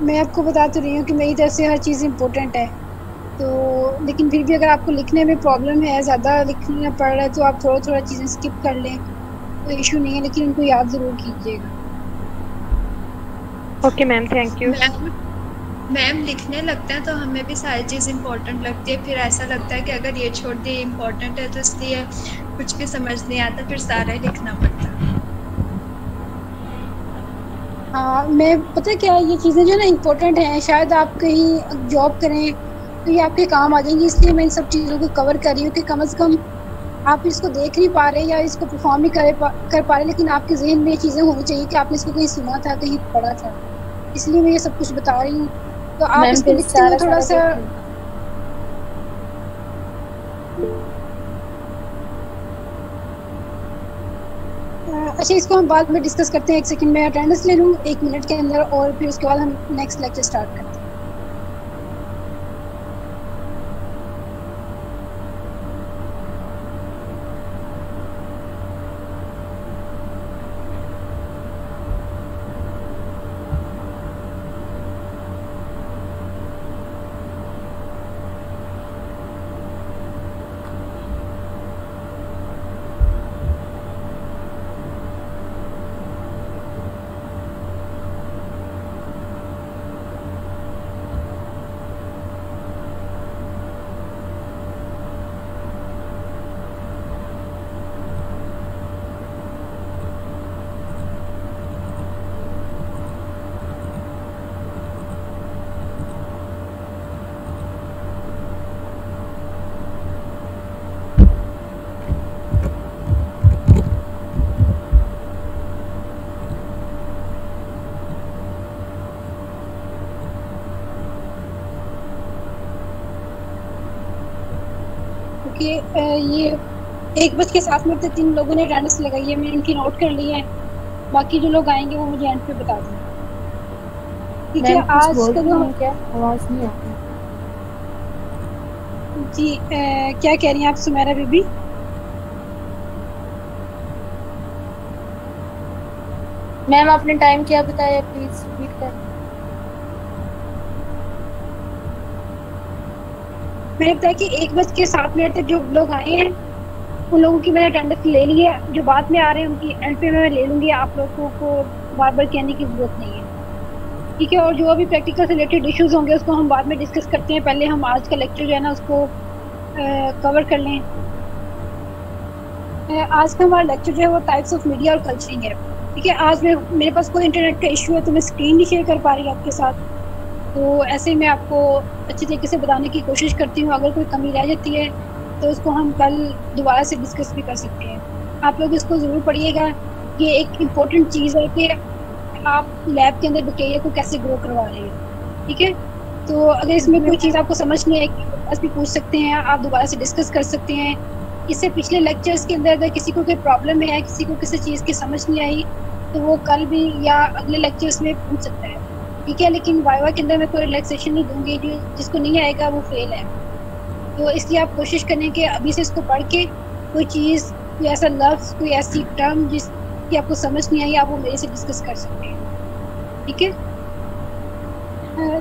मैं आपको बता तो रही हूँ कि मेरी तरफ़ से हर चीज़ इम्पोर्टेंट है। तो लेकिन फिर भी अगर आपको लिखने में प्रॉब्लम है ज़्यादा लिखना पड़ रहा है तो आप थोड़ा थोड़ा चीज़ें स्किप कर लें। कोई इशू नहीं है लेकिन उनको याद ज़रूर कीजिएगा। Okay ma'am thank you ma'am लिखने लगते हैं तो हमें भी सारी चीज़ इम्पोर्टेंट लगती है। फिर ऐसा लगता है कि अगर ये छोड़ दिए इम्पोर्टेंट है तो इसलिए कुछ भी समझ नहीं आता फिर सारा ही लिखना पड़ता है मैं पता क्या ये चीज़ें जो ना इम्पोर्टेंट हैं शायद आप कहीं जॉब करें तो ये आपके काम आ जाएँगी इसलिए मैं इन सब चीज़ों को कवर कर रही हूँ कि कम अज़ कम आप इसको देख नहीं पा रहे या इसको परफॉर्म नहीं कर पा कर पा रहे लेकिन आपके जहन में ये चीज़ें होनी चाहिए कि आपने इसको कहीं सुना था कहीं पढ़ा था। इसलिए मैं ये सब कुछ बता रही हूँ। तो आप इसको थोड़ा सा अच्छा इसको हम बाद में डिस्कस करते हैं, एक सेकंड में अटेंडेंस ले लूँ, एक मिनट के अंदर, और फिर उसके बाद हम नेक्स्ट लेक्चर स्टार्ट करते हैं कि ये एक बज के मिनट तक तीन लोगों ने अटेंडेंस लगाई है मैंने उनकी नोट कर ली है। बाकी जो लोग आएँगे वो मुझे एंड पे बता दें ठीक है आज का जो क्या? आवाज़ नहीं आती। जी आ, क्या कह रही हैं आप सुमेरा बीबी? मैम आपने टाइम क्या बताया? प्लीज़ रिपीट कर। मैंने बताया कि एक बज के सात मिनट तक जो लोग आए हैं, उन लोगों की मैंने अटेंडेंस ले ली है। जो बाद में आ रहे हैं, उनकी एंड पे मैं ले लूँगी। आप लोगों को बार बार कहने की ज़रूरत नहीं है। ठीक है, और जो अभी प्रैक्टिकल से रिलेटेड इश्यूज़ होंगे, उसको हम बाद में डिस्कस करते हैं। पहले हम आज का लेक्चर जो है ना, उसको कवर कर लें। आज का हमारा लेक्चर जो है, वो टाइप्स ऑफ़ मीडिया और कल्चरिंग है। ठीक है, आज मेरे पास कोई इंटरनेट का इशू है तो मैं स्क्रीन नहीं शेयर कर पा रही आपके साथ। तो ऐसे मैं आपको अच्छी तरीके से बताने की कोशिश करती हूँ। अगर कोई कमी रह जाती है तो उसको हम कल दोबारा से डिस्कस भी कर सकते हैं। आप लोग इसको ज़रूर पढ़िएगा। ये एक इम्पोर्टेंट चीज़ है कि आप लैब के अंदर बैक्टीरिया को कैसे ग्रो करवा रहे हैं। ठीक है? तो अगर इसमें कोई चीज़ आपको समझ नहीं आएगी भी पूछ सकते हैं। आप दोबारा से डिस्कस कर सकते हैं। इससे पिछले लेक्चर्स के अंदर अगर किसी को कोई प्रॉब्लम है, किसी को किसी चीज़ की समझ नहीं आई तो वो कल भी या अगले लेक्चर्स में पूछ सकता है। ठीक है, लेकिन वाइवा के अंदर मैं कोई रिलैक्सेशन नहीं दूँगी, जो जिसको नहीं आएगा वो फेल है। तो इसलिए आप कोशिश करें कि अभी से इसको पढ़ के कोई चीज़, कोई ऐसा लफ्ज़, कोई ऐसी टर्म जिसकी आपको समझ नहीं आई, आप वो मेरे से डिस्कस कर सकते हैं। ठीक है?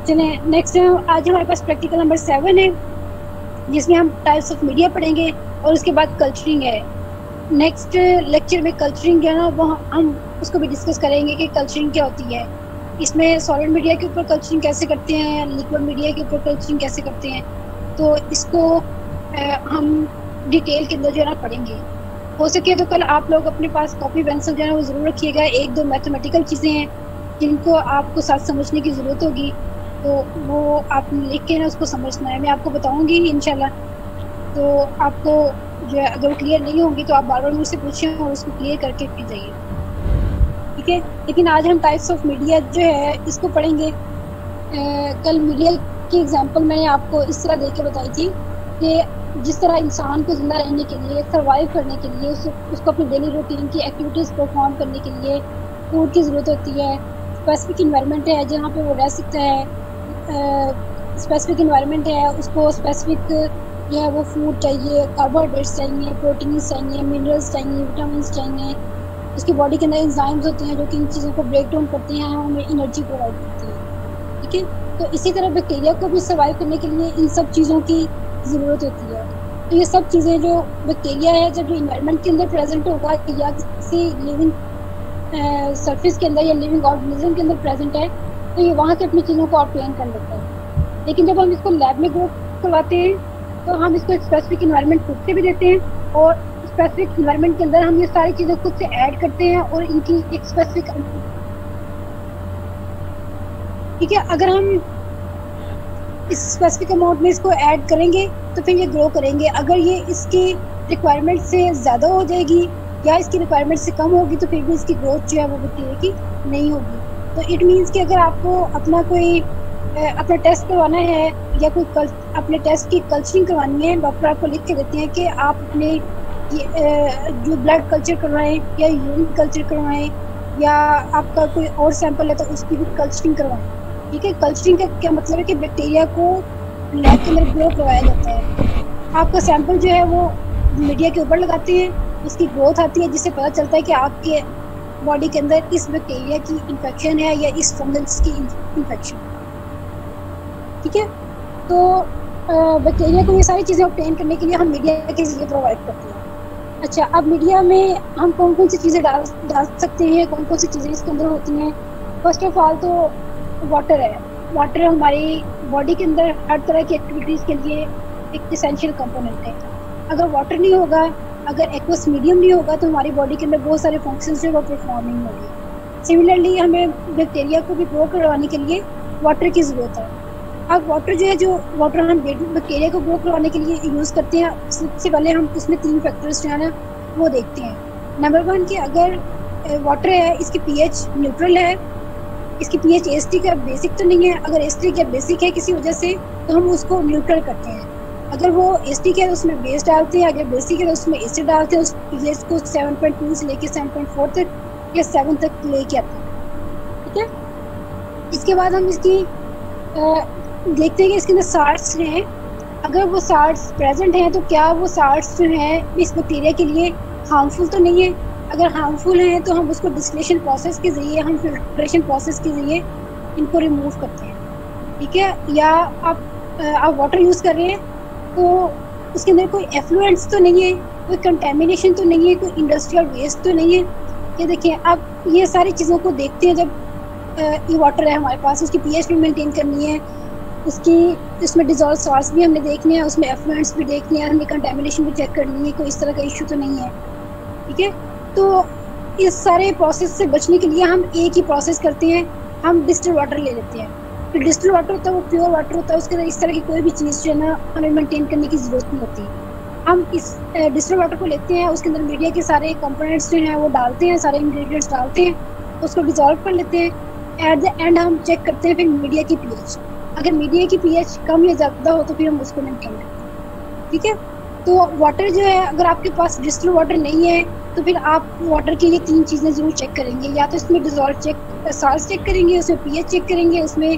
चले नेक्स्ट आज हमारे पास प्रैक्टिकल नंबर सेवन है, जिसमें हम टाइप्स ऑफ़ मीडिया पढ़ेंगे और उसके बाद कल्चरिंग है। नेक्स्ट लेक्चर में कल्चरिंग है ना, वो हम, उसको भी डिस्कस करेंगे कि कल्चरिंग क्या होती है। इसमें सॉलिड मीडिया के ऊपर कल्चरिंग कैसे करते हैं लिक्विड मीडिया के ऊपर कल्चरिंग कैसे करते हैं? तो इसको हम डिटेल के अंदर जो है ना पढ़ेंगे। हो सके तो कल आप लोग अपने पास कॉपी पेंसिल जो है वो ज़रूर रखिएगा। एक दो मैथमेटिकल चीज़ें हैं जिनको आपको साथ समझने की ज़रूरत होगी। तो वो आप लिख के ना उसको समझना है। मैं आपको बताऊँगी इनशाला तो आपको जो है, अगर क्लियर नहीं होंगी तो आप बार बार मुझसे पूछें और उसको क्लियर करके जाइए। है लेकिन आज हम टाइप्स ऑफ़ मीडिया जो है इसको पढ़ेंगे। आ, कल मीडिया की एग्जांपल मैंने आपको इस तरह देख के बताई थी कि जिस तरह इंसान को ज़िंदा रहने के लिए सर्वाइव करने के लिए उस, उसको अपनी डेली रूटीन की एक्टिविटीज़ परफॉर्म करने के लिए फ़ूड की ज़रूरत होती है। स्पेसिफिक इन्वायरमेंट है जहाँ पर वो रह सकता है। स्पेसिफिक इन्वायरमेंट है उसको स्पेसिफिक जो है वो फ़ूड चाहिए कार्बोहाइड्रेट्स चाहिए प्रोटीन्स चाहिए मिनरल्स चाहिए विटामिन चाहिए। उसकी बॉडी के अंदर इंजाइम्स होते हैं जो कि इन चीज़ों को ब्रेक डाउन करते हैं हमें एनर्जी प्रोवाइड करती है। ठीक है? तो इसी तरह बैक्टीरिया को भी सर्वाइव करने के लिए इन सब चीज़ों की ज़रूरत होती है। तो ये सब चीज़ें जो बैक्टीरिया है, जब इन्वायरमेंट के अंदर प्रेजेंट होगा या किसी लिविंग सरफेस के अंदर या लिविंग ऑर्गेनिज्म के अंदर प्रेजेंट है तो ये वहाँ से अपनी चीज़ों को ऑप्टेन कर लेता है। लेकिन जब हम इसको लैब में ग्रो करवाते हैं तो हम इसको स्पेसिफिक इन्वायरमेंट खुद से भी देते हैं और स्पेसिफिक इन्वायरमेंट के अंदर हम ये सारी चीज़ें खुद से ऐड करते हैं और इनकी एक स्पेसिफिक ठीक है अगर हम इस स्पेसिफिक अमाउंट में इसको ऐड करेंगे तो फिर ये ग्रो करेंगे। अगर ये इसकी रिक्वायरमेंट से ज़्यादा हो जाएगी या इसकी रिक्वायरमेंट से कम होगी तो फिर भी इसकी ग्रोथ जो है वो बैक्टीरिया की नहीं होगी। तो इट मीन्स कि अगर आपको अपना कोई अपना टेस्ट करवाना है या कोई कल, अपने टेस्ट की कल्चरिंग करवानी है डॉक्टर आपको लिख के देते हैं कि आप अपने जो ब्लड कल्चर करवाएँ या यूरिन कल्चर करवाएँ या आपका कोई और सैंपल है तो उसकी भी कल्चरिंग करवाएँ। ठीक है? कल्चरिंग का क्या मतलब है कि बैक्टीरिया को लैब के ग्रो करवाया जाता है। आपका सैंपल जो है वो मीडिया के ऊपर लगाते हैं, उसकी ग्रोथ आती है, जिससे पता चलता है कि आपके बॉडी के अंदर इस बैक्टीरिया की इन्फेक्शन है या इस फंगस की इन्फेक्शन ठीक है? तो बैक्टीरिया को ये सारी चीज़ें ऑप्टेन करने के लिए हम मीडिया के ज़रिए प्रोवाइड करते हैं। अच्छा अब मीडिया में हम कौन कौन सी चीज़ें डाल डाल सकते हैं? कौन कौन सी चीज़ें इसके अंदर होती हैं? फ़र्स्ट ऑफ़ ऑल तो वाटर है। वाटर हमारी बॉडी के अंदर हर तरह की एक्टिविटीज़ के लिए एक इसेंशियल कंपोनेंट है। अगर वाटर नहीं होगा, अगर एक्वस मीडियम नहीं होगा तो हमारी बॉडी के अंदर बहुत सारे फ़ंक्शन जो वो परफॉर्म नहीं होंगे। सिमिलरली हमें बैक्टीरिया को भी ग्रो करवाने के लिए वाटर की ज़रूरत है। अब वाटर जो है, जो वाटर हम बैक्टीरिया को ग्रो करवाने के लिए यूज़ करते हैं, सबसे पहले हम इसमें तीन फैक्टर्स जो है ना, वो देखते हैं। नंबर वन कि अगर वाटर है, इसकी पीएच न्यूट्रल है, इसकी पी एच एस टी का बेसिक तो नहीं है, अगर एस टी का बेसिक है किसी वजह से तो हम उसको न्यूट्रल करते हैं। अगर वो एस टी के तो उसमें बेस डालते हैं, अगर बेसिक है तो उसमें एसिड डालते हैं, उस पी एच को सेवन पॉइंट टू से लेके सेवन पॉइंट फोर तक या सेवन तक लेके आते हैं। ठीक है? इसके बाद हम इसकी देखते हैं कि इसके अंदर सार्ट्स हैं। अगर वो सार्ट्स प्रेजेंट हैं तो क्या वो सार्ट्स जो हैं, इस बैक्टीरिया के लिए हार्मफुल तो नहीं है? अगर हार्मफुल हैं तो हम उसको डिस्टिलेशन प्रोसेस के ज़रिए, हम फिल्ट्रेशन प्रोसेस के ज़रिए इनको रिमूव करते हैं। ठीक है? या आप आप वाटर यूज़ कर रहे हैं तो उसके अंदर कोई एफ्लुएंट्स तो नहीं है, कोई कंटेमिनेशन तो नहीं है, कोई इंडस्ट्रियल वेस्ट तो नहीं है। ये देखिए, आप ये सारी चीज़ों को देखते हैं जब ये वाटर है हमारे पास, उसकी पीएच भी मेंटेन करनी है उसकी उसमें डिजॉल्व सॉल्स भी हमने देखने हैं, उसमें एफ्लुएंट्स भी देखने हैं, हमने कंटेमिनेशन भी चेक करनी है, कोई इस तरह का इशू तो नहीं है। ठीक है? तो इस सारे प्रोसेस से बचने के लिए हम एक ही प्रोसेस करते हैं, हम डिस्टिल वाटर ले लेते हैं। फिर डिस्टिल वाटर होता है, वो प्योर वाटर होता है, उसके अंदर इस तरह की कोई भी चीज़ जो है ना, हमें मेंटेन करने की ज़रूरत नहीं होती। हम इस डिस्टिल वाटर को लेते हैं, उसके अंदर मीडिया के सारे कंपोनेंट्स जो हैं, वो डालते हैं, सारे इंग्रेडिएंट्स डालते हैं, उसको डिजॉल्व कर लेते हैं। एट द एंड हम चेक करते हैं फिर मीडिया की पीएच अगर मीडिया की पीएच कम या ज़्यादा हो तो फिर हम उसको मेंटेन करते ठीक है? तो वाटर जो है, अगर आपके पास डिस्टिल वाटर नहीं है तो फिर आप वाटर के लिए तीन चीज़ें ज़रूर चेक करेंगे। या तो इसमें डिजॉल्व चेक साल्स चेक करेंगे, उसमें पीएच चेक करेंगे, उसमें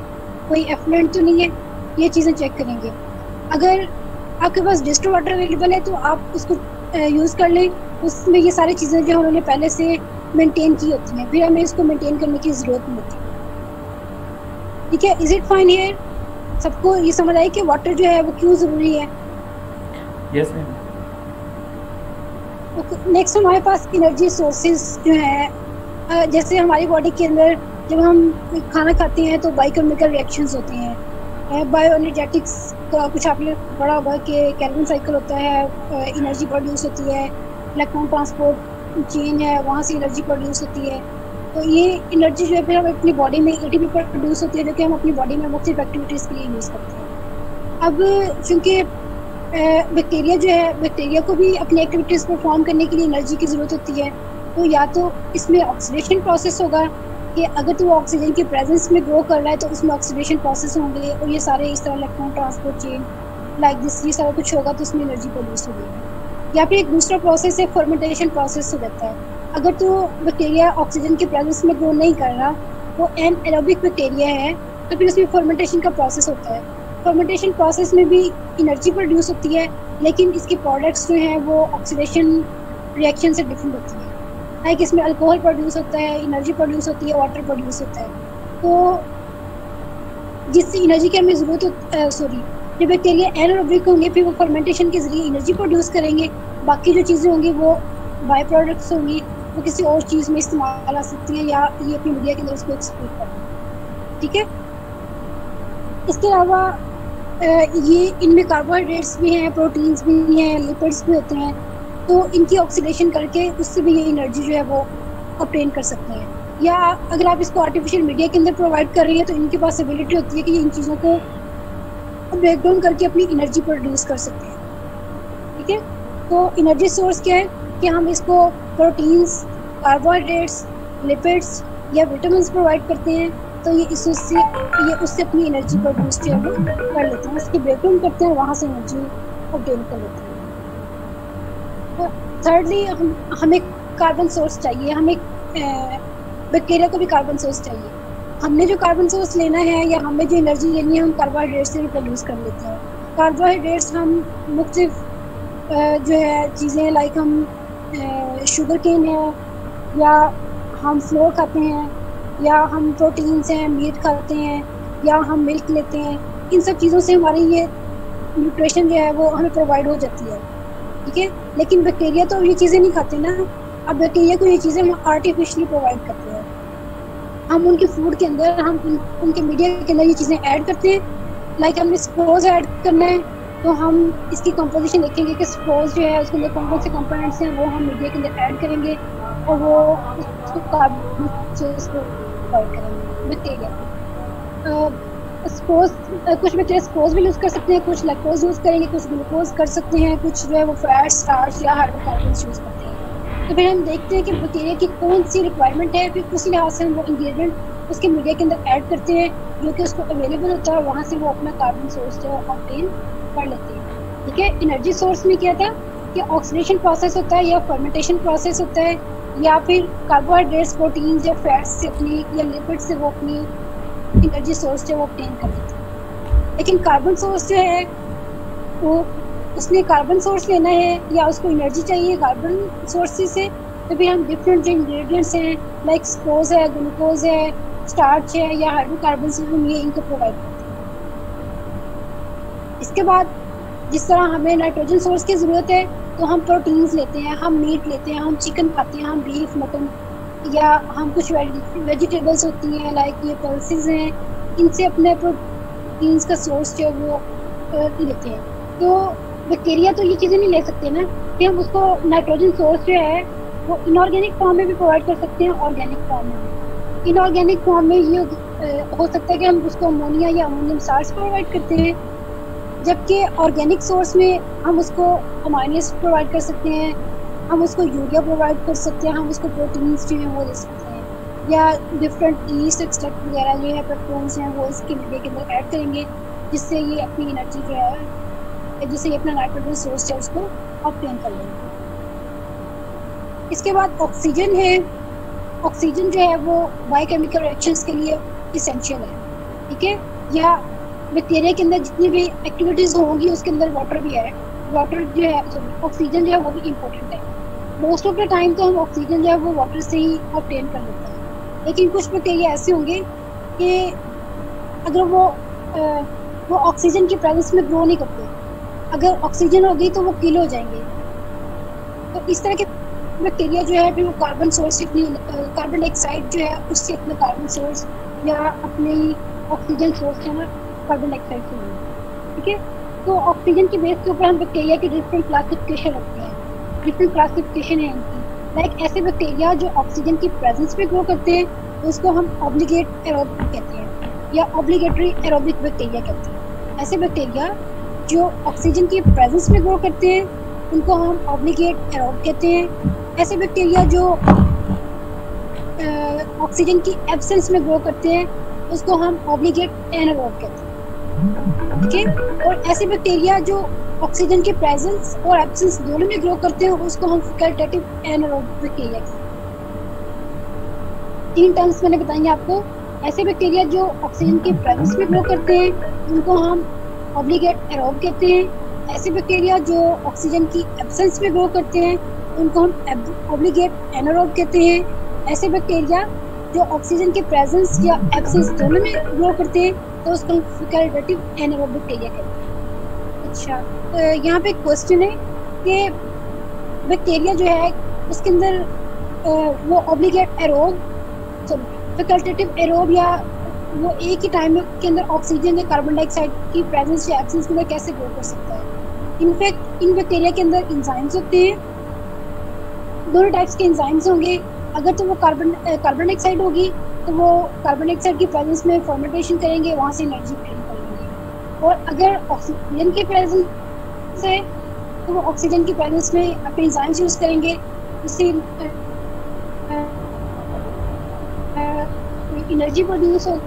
कोई एफलेंट तो नहीं है, ये चीज़ें चेक करेंगे। अगर आपके पास डिस्टो वाटर अवेलेबल है तो आप उसको यूज़ कर लें। उसमें ये सारी चीज़ें जो उन्होंने पहले से मेंटेन की होती हैं। फिर हमें इसको मेंटेन करने की ज़रूरत नहीं होती। ठीक है? इज़ इट फाइन हेयर सबको ये समझ आई कि वाटर जो है वो क्यों ज़रूरी है? यस मैम नेक्स्ट हमारे पास एनर्जी सोर्सेज जो है जैसे हमारी बॉडी के अंदर जब हम खाना खाते हैं तो बायोकेमिकल रिएक्शंस होते हैं। बायो एनर्जेटिक्स का कुछ आपने पढ़ा होगा कि कैल्विन साइकिल होता है एनर्जी प्रोड्यूस होती है इलेक्ट्रॉन ट्रांसपोर्ट चेन है वहाँ से एनर्जी प्रोड्यूस होती है। तो ये एनर्जी जो है फिर हम अपनी बॉडी में ए प्रोड्यूस होती है, जो कि हम अपनी बॉडी में मुख्तलिफ़ एक्टिविटीज़ के लिए यूज़ करते हैं। अब चूँकि बैक्टीरिया जो है बैक्टीरिया को भी अपनी एक्टिविटीज़ परफॉर्म करने के लिए एनर्जी की ज़रूरत होती है तो या तो इसमें ऑक्सीडेशन प्रोसेस होगा कि अगर तो ऑक्सीजन के प्रेजेंस में ग्रो कर रहा है तो उसमें ऑक्सीडेशन प्रोसेस होंगे और ये सारे इस तरह electron transport chain like this ये सारा कुछ होगा तो उसमें एनर्जी प्रोड्यूस होगी। या फिर एक दूसरा प्रोसेस है फर्मेंटेशन प्रोसेस हो जाता है। अगर तो बैक्टीरिया ऑक्सीजन के प्रेजेंस में ग्रो नहीं कर रहा, वो एन एरोबिक बैक्टीरिया है तो फिर उसमें फर्मेंटेशन का प्रोसेस होता है। फर्मेंटेशन प्रोसेस में भी एनर्जी प्रोड्यूस होती है, लेकिन इसके प्रोडक्ट्स जो हैं, वो ऑक्सीडेशन रिएक्शन से डिफरेंट होती है। लाइक इसमें अल्कोहल प्रोड्यूस होता है एनर्जी प्रोड्यूस होती है वाटर प्रोड्यूस होता है। तो जिससे एनर्जी की हमें ज़रूरत सॉरी जो बैक्टीरिया एनारोबिक होंगे, फिर वो फर्मेंटेशन के ज़रिए एनर्जी प्रोड्यूस करेंगे। बाकी जो चीज़ें होंगी, वो बाई प्रोडक्ट्स होंगी। वो किसी और चीज़ में इस्तेमाल आ सकती हैं या ये अपनी मीडिया के अंदर उसको एक्सप्लोर करें ठीक है? इसके अलावा ये इनमें कार्बोहाइड्रेट्स भी हैं प्रोटीन्स भी हैं लिपिड्स भी होते हैं तो इनकी ऑक्सीडेशन करके उससे भी ये एनर्जी जो है वो ऑप्टेन कर सकते हैं। या अगर आप इसको आर्टिफिशियल मीडिया के अंदर प्रोवाइड कर रही है तो इनके पास एबिलिटी होती है कि ये इन चीज़ों को ब्रेक डाउन करके अपनी एनर्जी प्रोड्यूस कर सकते हैं। ठीक है? तो एनर्जी सोर्स क्या है? कि हम इसको प्रोटीन्स कार्बोहाइड्रेट्स लिपिड्स या विटामिन प्रोवाइड करते हैं तो ये इस उससे ये उससे अपनी एनर्जी जो है कर लेते हैं। उसकी ब्रेक करते हैं, वहाँ से एनर्जी ऑब्टेन कर लेते हैं। थर्डली तो हम, हमें कार्बन सोर्स चाहिए। हमें बैक्टीरिया को भी कार्बन सोर्स चाहिए। हमने जो कार्बन सोर्स लेना है या हमें जो एनर्जी लेनी है, हम कार्बोहाइड्रेट से भी प्रोड्यूस कर लेते हैं। कार्बोहाइड्रेट्स हम मुख्तफ जो है चीज़ें लाइक हम शुगर केन है, या हम फ्लोर खाते हैं, या हम प्रोटीन्स हैं मीट खाते हैं, या हम मिल्क लेते हैं, इन सब चीज़ों से हमारी ये न्यूट्रिशन जो है वो हमें प्रोवाइड हो जाती है, ठीक है? लेकिन बैक्टीरिया तो ये चीज़ें नहीं खाते ना, अब बैक्टीरिया को ये चीज़ें हम आर्टिफिशली प्रोवाइड करते हैं। हम उनके फ़ूड के अंदर, हम उनके मीडिया के अंदर ये चीज़ें ऐड करते हैं लाइक हमने स्पोज ऐड करना है तो हम इसकी कंपोजिशन देखेंगे कि स्पोज जो है, उसके अंदर कौन कौन से कंपोनेंट्स हैं, वो हम मीडिया के अंदर ऐड करेंगे और वो उसको करेंगे स्पोज कुछ बैक्टीरिया स्पोज भी यूज़ कर सकते हैं, कुछ लैक्टोज यूज़ करेंगे, कुछ ग्लूकोज कर सकते हैं, कुछ जो है वो फैट स्टार्च या हाइड्रोकार्बन यूज़ करते हैं। तो फिर हम देखते हैं कि बैक्टीरिया की कौन सी रिक्वायरमेंट है, फिर उस लिहाज से हम वो इंग्रेडिएंट उसके मीडिया के अंदर ऐड करते हैं, जो कि उसको अवेलेबल होता है, वहाँ से वो अपना कार्बन सोर्स जो है ऑप्टेन कर लेते हैं। ठीक है? एनर्जी सोर्स में क्या था कि ऑक्सीडेशन प्रोसेस होता है या फर्मेंटेशन प्रोसेस होता है या फिर कार्बोहाइड्रेट्स प्रोटीन या फैट्स से अपनी या लिपिड से वो अपनी एनर्जी सोर्स जो वो ऑप्टेन कर लेते हैं। लेकिन कार्बन सोर्स जो है, वो उसने कार्बन सोर्स लेना है या उसको एनर्जी चाहिए कार्बन सोर्स से तो फिर हम डिफरेंट जो इंग्रेडिएंट्स हैं लाइक स्पोज है ग्लूकोज है स्टार्च है या हाइड्रोकार्बन से हम ये इनको प्रोवाइड करते इसके बाद जिस तरह हमें नाइट्रोजन सोर्स की ज़रूरत है तो हम प्रोटीन्स लेते हैं, हम मीट लेते हैं, हम चिकन खाते हैं, हम बीफ मटन या हम कुछ वेजिटेबल्स होती हैं लाइक ये पल्सेस हैं, इनसे अपने प्रोटीन्स का सोर्स जो है वो लेते हैं। तो बैक्टीरिया तो ये चीज़ें नहीं ले सकते ना, कि हम उसको नाइट्रोजन सोर्स जो है, वो इनऑर्गेनिक फॉर्म में भी प्रोवाइड कर सकते हैं ऑर्गेनिक फॉर्म में इनऑर्गेनिक फॉर्म में ये हो सकता है कि हम उसको अमोनिया या अमोनियम सार्स प्रोवाइड करते हैं जबकि ऑर्गेनिक सोर्स में हम उसको अमाइनस प्रोवाइड कर सकते हैं, हम उसको यूरिया प्रोवाइड कर सकते हैं, हम उसको प्रोटीन्स जो हैं वो दे सकते हैं, या डिफरेंट ईस्ट एक्सट्रैक्ट वगैरह जो है पेट्रोल्स हैं, वो इसके मीडिया के अंदर ऐड करेंगे, जिससे ये अपनी एनर्जी जो है, जिससे ये अपना नाइट्रोजन सोर्स है उसको ऑप्टेन कर लेंगे। इसके बाद ऑक्सीजन है। ऑक्सीजन जो है वो बायोकेमिकल रिएक्शंस के लिए इसेंशियल है, ठीक है? या बैक्टीरिया के अंदर जितनी भी एक्टिविटीज़ होंगी उसके अंदर वाटर भी है। वाटर जो है ऑक्सीजन जो है वो भी इम्पोर्टेंट है। मोस्ट ऑफ़ द टाइम तो हम ऑक्सीजन जो है वो वाटर से ही ऑप्टेन कर लेते हैं। लेकिन कुछ बैक्टीरिया ऐसे होंगे कि अगर वो आ, वो ऑक्सीजन की प्रेजेंस में ग्रो नहीं करते अगर ऑक्सीजन हो गई तो वो किल हो जाएँगे। तो इस तरह के बैक्टीरिया जो है फिर वो कार्बन सोर्स कार्बन डाइऑक्साइड जो है उससे अपने कार्बन सोर्स या अपनी ऑक्सीजन सोर्स है ना कार्बन डाइऑक्साइड से ठीक है तो ऑक्सीजन के बेस के ऊपर हम बैक्टीरिया की डिफरेंट क्लासिफिकेशन रखते हैं। डिफरेंट क्लासिफिकेशन है इनकी। लाइक ऐसे बैक्टीरिया जो ऑक्सीजन की प्रेजेंस में ग्रो करते हैं, उसको हम ऑब्लिगेट एरोबिक कहते हैं, या ऑब्लिगेटरी एरोबिक बैक्टीरिया कहते हैं। ऐसे बैक्टीरिया जो ऑक्सीजन की प्रेजेंस में ग्रो करते हैं, उनको हम ऑब्लिगेट एरोब कहते हैं। ऐसे बैक्टीरिया जो ऑक्सीजन की एब्सेंस में ग्रो करते हैं, उसको हम ऑब्लिगेट एनारोब कहते हैं। है और ऐसे बैक्टीरिया जो ऑक्सीजन के प्रेजेंस और एब्सेंस दोनों में ग्रो करते हैं, उसको हम फैकल्टेटिव एनारोबिक बैक्टीरिया तीन टर्म्स मैंने बताएँगे आपको। ऐसे बैक्टीरिया जो ऑक्सीजन के प्रेजेंस में ग्रो करते हैं, उनको हम ऑब्लिगेट एरोब कहते हैं। ऐसे बैक्टीरिया जो ऑक्सीजन की एब्सेंस में ग्रो करते हैं, उनको हम ऑब्लिगेट एनारोब कहते हैं। ऐसे बैक्टीरिया जो ऑक्सीजन के प्रेजेंस या एब्सेंस दोनों में ग्रो करते हैं तो उसको फैकल्टेटिव एनारोबिक बैक्टीरिया कहते हैं अच्छा तो यहाँ पे क्वेश्चन है कि बैक्टीरिया जो है, उसके अंदर वो ऑब्लिगेट एरोब फैकल्टेटिव एरोब या वो एक ही टाइम के अंदर ऑक्सीजन या कार्बन डाइऑक्साइड की प्रेजेंस या एब्सेंस के अंदर कैसे ग्रो कर सकता है? इनफैक्ट, इन बैक्टीरिया के अंदर इंजाइम्स होते हैं। दोनों टाइप्स के इंजाइम्स होंगे। अगर तो वो कार्बन कार्बन डाइऑक्साइड होगी तो वो कार्बन डाइऑक्साइड की प्रेजेंस में फॉर्मेटेशन करेंगे, वहाँ से एनर्जी क्रिएट करेंगे। और अगर ऑक्सीजन की प्रेजेंस है तो वो ऑक्सीजन की प्रेजेंस में अपने इंजाइम्स यूज़ करेंगे। इससे एनर्जी प्रोड्यूस होगी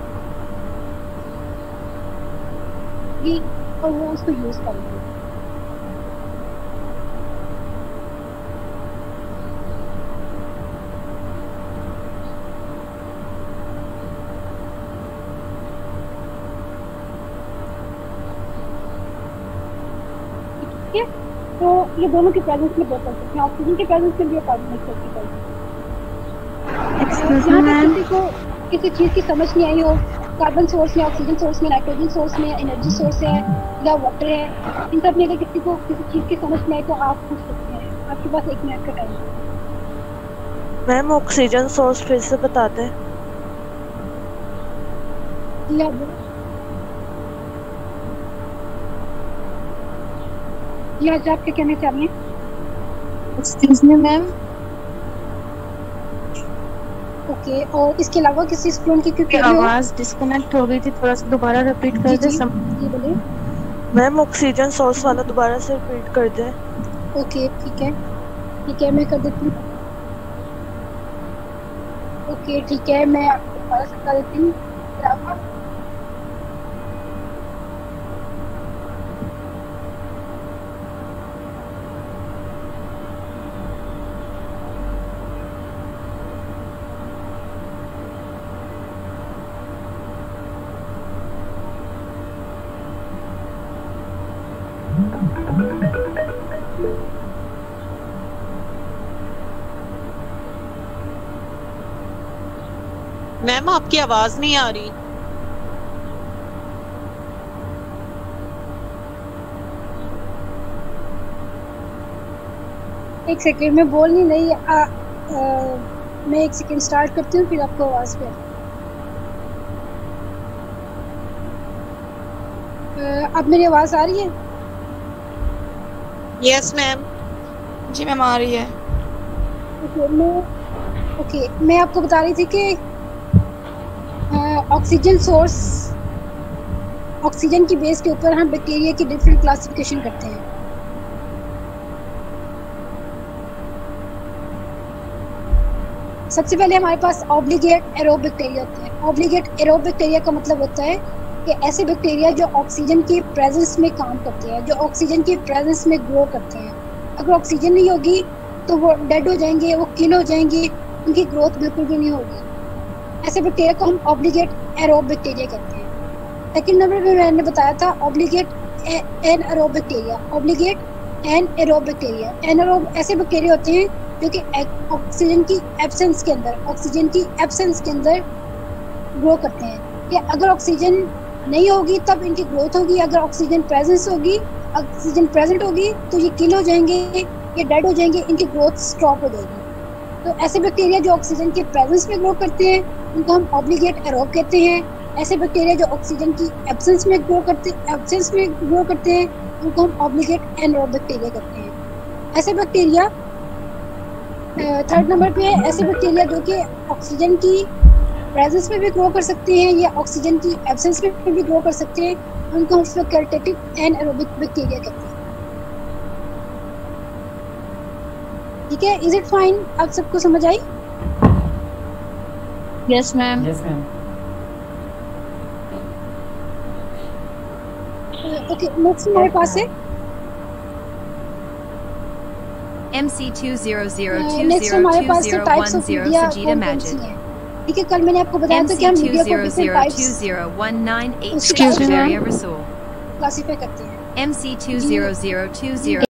और वो उसको यूज़ करेंगे तो ये दोनों की प्रेजेंस में बहुत कर सकते हैं ऑक्सीजन की प्रेजेंस में भी और कार्बन डाइऑक्साइड की प्रेजेंस यहाँ पे किसी को किसी चीज़ की समझ नहीं आई हो कार्बन सोर्स में ऑक्सीजन सोर्स में नाइट्रोजन सोर्स में एनर्जी सोर्स है या वाटर है इन सब में अगर किसी को किसी चीज़ की समझ नहीं आई तो आप पूछ सकते हैं। आपके पास एक मिनट का टाइम है। मैम ऑक्सीजन सोर्स फिर से बता दें या या आप क्या कहना चाह रही हैं मी मैम ओके और इसके अलावा किसी स्टूडेंट की कोई की query हो? आवाज़ डिस्कनेक्ट हो गई थी थोड़ा सा दोबारा रिपीट कर दे जी सम जी बोलिए। मैम ऑक्सीजन सोर्स वाला दोबारा से रिपीट कर दें। ओके ठीक है। ठीक है मैं कर देती हूँ। ओके ठीक है मैं आपको दोबारा से बता देती हूँ। मैम आपकी आवाज़ नहीं आ रही। एक सेकेंड मैं बोल नहीं रही आ, आ, मैं एक सेकेंड स्टार्ट करती हूँ फिर आपको आवाज़ पे। अब मेरी आवाज़ आ रही है? यस मैम जी मैम आ रही है। ओके okay, मैं ओके okay, मैं आपको बता रही थी कि ऑक्सीजन सोर्स ऑक्सीजन की बेस के ऊपर हम बैक्टीरिया की डिफरेंट क्लासिफिकेशन करते हैं। सबसे पहले हमारे पास ऑब्लिगेट एरोब बैक्टीरिया होते हैं। ऑब्लिगेट एरोब बैक्टीरिया का मतलब होता है कि ऐसे बैक्टीरिया जो ऑक्सीजन की प्रेजेंस में काम करते हैं, जो ऑक्सीजन की प्रेजेंस में ग्रो करते हैं। अगर ऑक्सीजन नहीं होगी तो वो डेड हो जाएँगे, वो किल हो जाएँगे, उनकी ग्रोथ बिल्कुल भी नहीं होगी। ऐसे बैक्टीरिया को हम ऑब्लिगेट एरोब बैक्टीरिया कहते हैं। सेकंड नंबर पे मैंने बताया था obligate anaerobe bacteria obligate anaerobe bacteria anaerobe ऐसे बैक्टीरिया होते हैं जो कि ऑक्सीजन की एबसेंस के अंदर ऑक्सीजन की एबसेंस के अंदर ग्रो करते हैं। कि अगर ऑक्सीजन नहीं होगी, तब इनकी ग्रोथ होगी। अगर ऑक्सीजन प्रेजेंस होगी ऑक्सीजन प्रेजेंट होगी तो ये किल हो जाएँगे, ये डेड हो जाएँगे, इनकी ग्रोथ स्टॉप हो जाएगी। तो ऐसे बैक्टीरिया जो ऑक्सीजन के प्रेजेंस में ग्रो करते हैं, उनको हम ऑब्लिगेट एरोब कहते हैं। ऐसे बैक्टीरिया जो ऑक्सीजन की एब्सेंस में ग्रो करते एब्सेंस में ग्रो करते हैं, उनको हम ऑब्लिगेट एनरोब बैक्टीरिया कहते हैं। ऐसे बैक्टीरिया थर्ड नंबर पे है, ऐसे बैक्टीरिया जो कि ऑक्सीजन की प्रेजेंस में भी ग्रो कर सकते हैं या ऑक्सीजन की एब्सेंस में भी ग्रो कर सकते हैं, उनको हम फैकल्टेटिव एन एरोबिक बैक्टीरिया कहते हैं। ठीक है? इज़ इट फाइन आप सबको समझ आई? Yes ma'am yes ma'am okay next हमारे पास है। नेक्स्ट हमारे पास है types of media MC20002010 Sajida कौन कौन सी Majid. हैं? ठीक है कल मैंने आपको बताया था कि हम मीडिया को different types MC202019 Excuse me, Jaria Rasool. Classify करते हैं। MC200020